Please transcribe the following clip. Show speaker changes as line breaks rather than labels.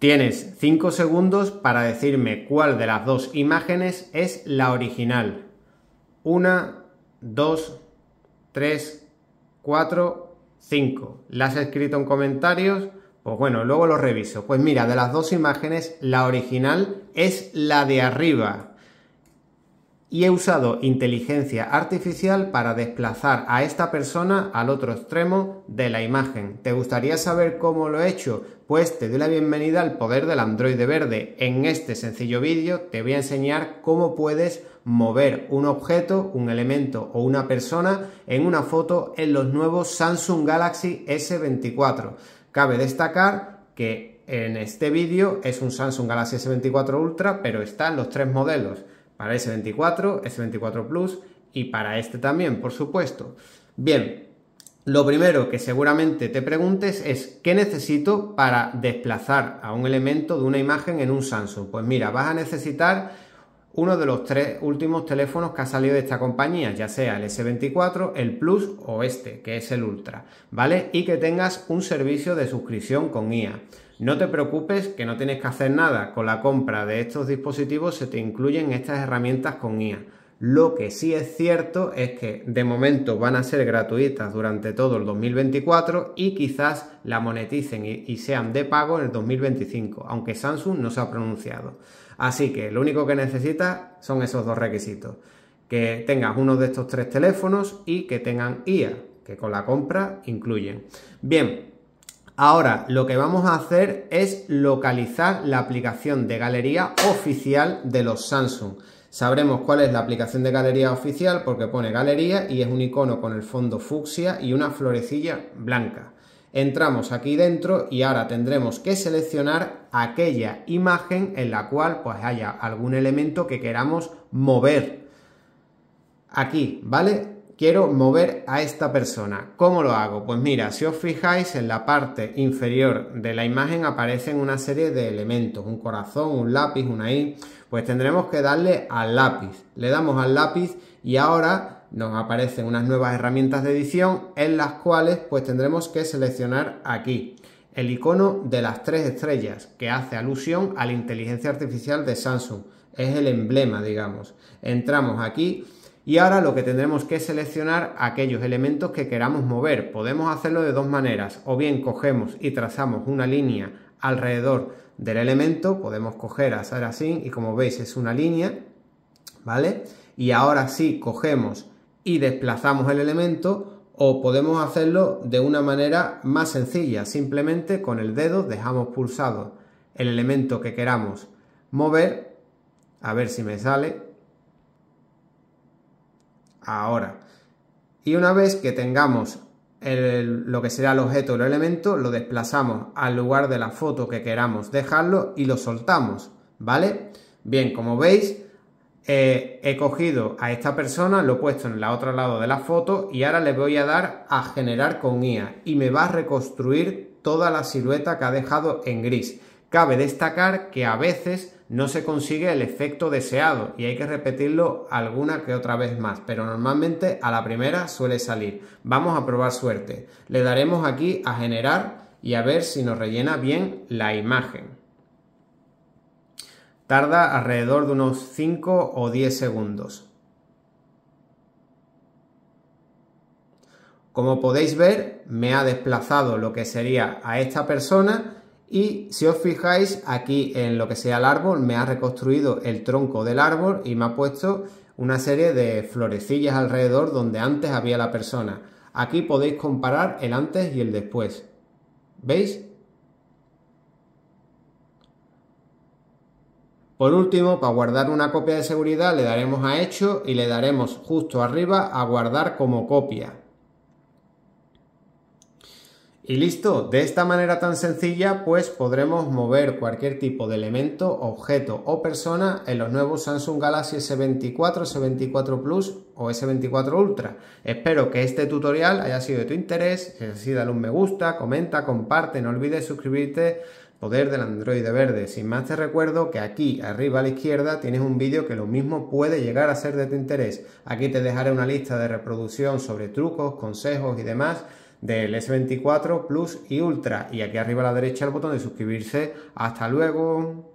Tienes 5 segundos para decirme cuál de las dos imágenes es la original. 1, 2, 3, 4, 5. ¿La has escrito en comentarios? Pues bueno, luego lo reviso. Pues mira, de las dos imágenes, la original es la de arriba y he usado inteligencia artificial para desplazar a esta persona al otro extremo de la imagen. ¿Te gustaría saber cómo lo he hecho? Pues te doy la bienvenida al poder del Android verde. En este sencillo vídeo te voy a enseñar cómo puedes mover un objeto, un elemento o una persona en una foto en los nuevos Samsung Galaxy S24. Cabe destacar que en este vídeo es un Samsung Galaxy S24 Ultra, pero está en los tres modelos para S24, S24 Plus y para este también, por supuesto. Bien, lo primero que seguramente te preguntes es ¿qué necesito para desplazar a un elemento de una imagen en un Samsung? Pues mira, vas a necesitar uno de los tres últimos teléfonos que ha salido de esta compañía, ya sea el S24, el Plus o este, que es el Ultra, ¿vale? Y que tengas un servicio de suscripción con IA. No te preocupes que no tienes que hacer nada. Con la compra de estos dispositivos se te incluyen estas herramientas con IA. Lo que sí es cierto es que de momento van a ser gratuitas durante todo el 2024 y quizás la moneticen y, sean de pago en el 2025, aunque Samsung no se ha pronunciado. Así que lo único que necesitas son esos dos requisitos. Que tengas uno de estos tres teléfonos y que tengan IA, que con la compra incluyen. Bien, Ahora lo que vamos a hacer es localizar la aplicación de galería oficial de los Samsung. Sabremos cuál es la aplicación de galería oficial porque pone galería y es un icono con el fondo fucsia y una florecilla blanca. Entramos aquí dentro y ahora tendremos que seleccionar aquella imagen en la cual pues haya algún elemento que queramos mover. Aquí, ¿vale? quiero mover a esta persona. ¿Cómo lo hago? Pues mira, si os fijáis en la parte inferior de la imagen aparecen una serie de elementos, un corazón, un lápiz, una I, pues tendremos que darle al lápiz. Le damos al lápiz y ahora nos aparecen unas nuevas herramientas de edición en las cuales pues tendremos que seleccionar aquí el icono de las tres estrellas que hace alusión a la inteligencia artificial de Samsung. Es el emblema, digamos. Entramos aquí y ahora lo que tendremos que seleccionar aquellos elementos que queramos mover. Podemos hacerlo de dos maneras. O bien cogemos y trazamos una línea alrededor del elemento. Podemos coger, hacer así y como veis es una línea. ¿Vale? Y ahora sí cogemos y desplazamos el elemento o podemos hacerlo de una manera más sencilla. Simplemente con el dedo dejamos pulsado el elemento que queramos mover. A ver si me sale ahora. Y una vez que tengamos lo que será el objeto o el elemento, lo desplazamos al lugar de la foto que queramos dejarlo y lo soltamos, ¿vale? Bien, como veis, he cogido a esta persona, lo he puesto en el otro lado de la foto y ahora le voy a dar a generar con IA y me va a reconstruir toda la silueta que ha dejado en gris. Cabe destacar que a veces no se consigue el efecto deseado y hay que repetirlo alguna que otra vez más, pero normalmente a la primera suele salir. Vamos a probar suerte. Le daremos aquí a generar y a ver si nos rellena bien la imagen. Tarda alrededor de unos 5 o 10 segundos. Como podéis ver, me ha desplazado lo que sería a esta persona y si os fijáis aquí en lo que sea el árbol, me ha reconstruido el tronco del árbol y me ha puesto una serie de florecillas alrededor donde antes había la persona. Aquí podéis comparar el antes y el después. ¿Veis? Por último, para guardar una copia de seguridad le daremos a hecho y le daremos justo arriba a guardar como copia. Y listo, de esta manera tan sencilla pues podremos mover cualquier tipo de elemento, objeto o persona en los nuevos Samsung Galaxy S24, S24 Plus o S24 Ultra. Espero que este tutorial haya sido de tu interés, si es así dale un me gusta, comenta, comparte, no olvides suscribirte, poder del Android verde. Sin más te recuerdo que aquí arriba a la izquierda tienes un vídeo que lo mismo puede llegar a ser de tu interés. Aquí te dejaré una lista de reproducción sobre trucos, consejos y demás del S24 Plus y Ultra. Y aquí arriba a la derecha el botón de suscribirse. Hasta luego.